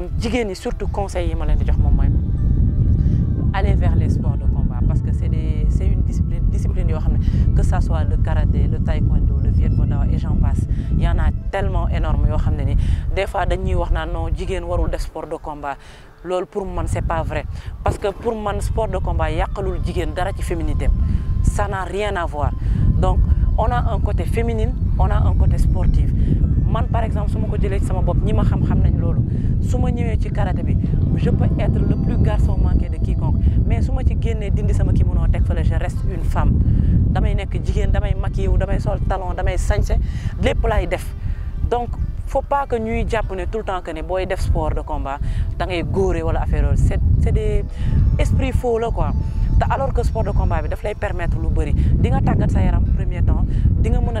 man jigéen ñi surtout conseil aller vers les sports de combat parce que c'est une discipline discipline que ça soit le karaté le taekwondo le viet et j'en passe y en a tellement énorme des fois dañuy wax naan non jigéen warul def sport de combat. Loolu pour man c'est pas vrai parce que pour man sport de combat yàqalul jigéen dara ci féminité. Ça n'a rien à voir. Donc on a un côté féminine on a un côté sportif. Par exemple su ma ko jëlee ci sama bopp ñi ma xam xam nañ loolu su ma ci karaté bi je peux être le plus garçon manqué de quiconque. Mais su ma ci génnee dindi sama kimono teg fële je reste une femme. Damay nekk jigéen damay maquillé wu damay sol talon damay sañse lépp laay def. Donc faut pas que ñuy jàpp ne tout le temps que ne booy def sport de combat da ngay góore wala affaire yooyu. C'est c'est des esprits faux la quoi. Alors que sport de combat bi daf lay permettre lu bëri di nga tàggat sa yaram premier temps di nga mën a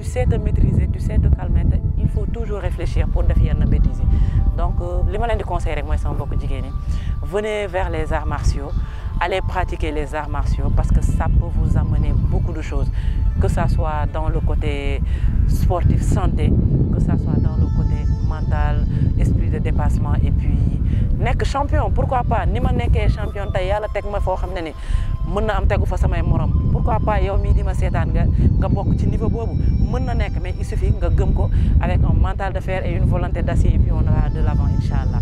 sais te maîtriser tu sais te calmer il faut toujours réfléchir pour def yenn bêtises yi. Donc li ma leen di conseiller rek mooy sama mbokku jigéen ñi venez vers les arts martiaux allez pratiquer les arts martiaux parce que ça peut vous amener beaucoup de choses. Que ça soit dans le côté sportif santé que ça soit dans le côté mental esprit de dépassement et puis nekk champion pourquoi pas? Ni ma nekkee champion tey yàlla teg ma foo xam ne ni mën na am tegu fa samay morom. Pourquoi pas yow mii di seetaan nga nga bokk ci niveau boobu? Mën na nekk mais il suffit nga gëm ko avec un mental de fer et une volonté d'acier et puis on va de l'avant inchallah